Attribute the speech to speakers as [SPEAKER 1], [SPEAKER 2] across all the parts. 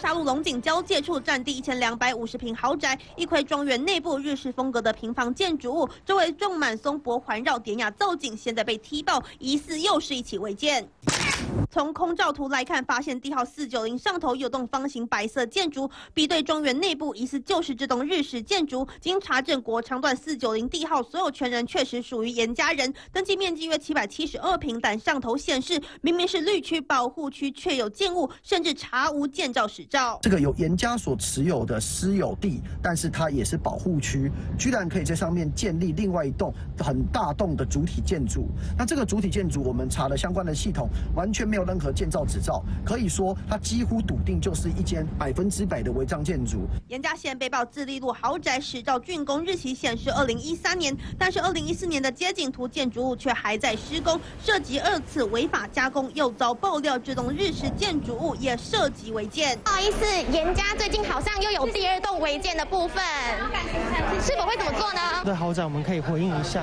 [SPEAKER 1] 沙路龙井交界处，占地一千两百五十平豪宅，一窥庄园内部日式风格的平房建筑物，周围种满松柏环绕，典雅造景，现在被踢爆，疑似又是一起违建。从空照图来看，发现地号四九零上头有栋方形白色建筑，比对庄园内部，疑似就是这栋日式建筑。经查证，国长段四九零地号所有权人确实属于严家人，登记面积约七百七十二平，但上头显示明明是绿区保护区，却有建物，甚至查无建造史照。
[SPEAKER 2] 这个有严家所持有的私有地，但是它也是保护区，居然可以在上面建立另外一栋很大栋的主体建筑。那这个主体建筑，我们查了相关的系统，完全没有。任何建造执照，可以说它几乎笃定就是一间百分之百的违章建筑。
[SPEAKER 1] 严家县被曝自立路豪宅实照竣工日期显示二零一三年，但是二零一四年的街景图建筑物却还在施工，涉及二次违法加工，又遭爆料这栋日式建筑物也涉及违建。
[SPEAKER 3] 不好意思，严家最近好像又有第二栋违建的部分，是否会怎么做呢？
[SPEAKER 4] 对豪宅我们可以回应一下。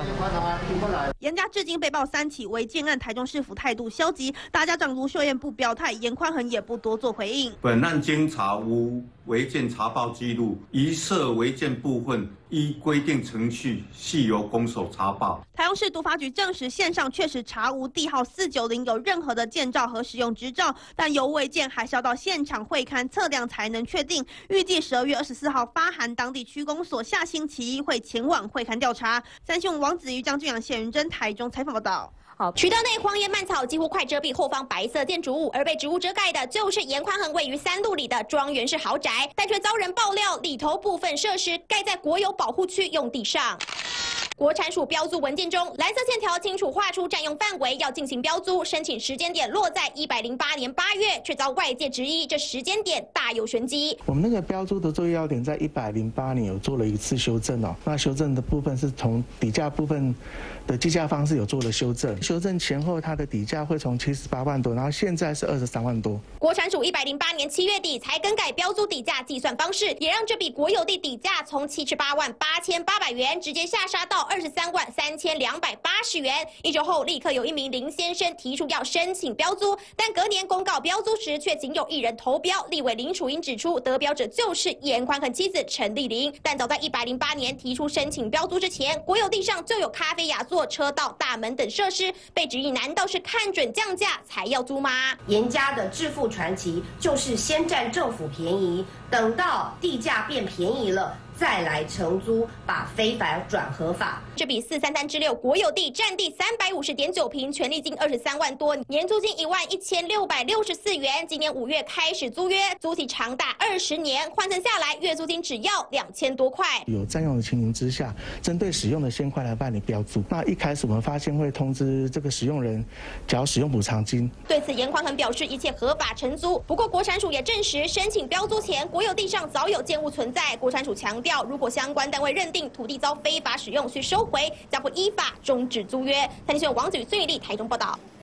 [SPEAKER 1] 严家至今被曝三起违建案，台中市府态度消极，大家长。卢秀燕不表态，严宽恒也不多做回应。
[SPEAKER 5] 本案经查无违建查报记录，疑涉违建部分依规定程序系由公所查报。
[SPEAKER 1] 台中市督发局证实，线上确实查无地号四九零有任何的建造和使用执照，但有违建还是要到现场会勘测量才能确定。预计十二月二十四号发函当地区公所，下星期一会前往会勘调查。三星王子瑜、张俊阳、谢云珍台中采访报道。
[SPEAKER 3] 好，渠道内荒野蔓草几乎快遮蔽后方白色建筑物，而被植物遮盖的就是严宽恒位于三路里的庄园式豪宅，但却遭人爆料里头部分设施盖在国有保护区用地上。国产署标租文件中，蓝色线条清楚画出占用范围，要进行标租，申请时间点落在一百零八年八月，却遭外界质疑这时间点大有玄机。
[SPEAKER 4] 我们那个标租的作业要点在一百零八年有做了一次修正哦，那修正的部分是从底价部分的计价方式有做了修正，修正前后它的底价会从七十八万多，然后现在是二十三万多。
[SPEAKER 3] 国产署一百零八年七月底才更改标租底价计算方式，也让这笔国有地底价从七十八万八千八百元直接下杀到。二十三万三千两百八十元。一周后，立刻有一名林先生提出要申请标租，但隔年公告标租时，却仅有一人投标。立委林楚英指出，得标者就是严宽恒妻子陈丽玲。但早在一百零八年提出申请标租之前，国有地上就有咖啡雅座、车道、大门等设施，被质疑难道是看准降价才要租吗？
[SPEAKER 6] 严家的致富传奇就是先占政府便宜，等到地价变便宜了。再来承租，把非法转合法。
[SPEAKER 3] 这笔四三三之六国有地占地三百五十点九平，权利金二十三万多，年租金一万一千六百六十四元。今年五月开始租约，租期长达二十年，换算下来月租金只要两千多块。
[SPEAKER 4] 有占用的情形之下，针对使用的先快来办理标租。那一开始我们发现会通知这个使用人缴使用补偿金。
[SPEAKER 3] 对此，严宽恒表示一切合法承租。不过国产署也证实，申请标租前国有地上早有建物存在。国产署强调。如果相关单位认定土地遭非法使用，需收回，将会依法终止租约。台新闻王子宇、孙玉丽台中报道。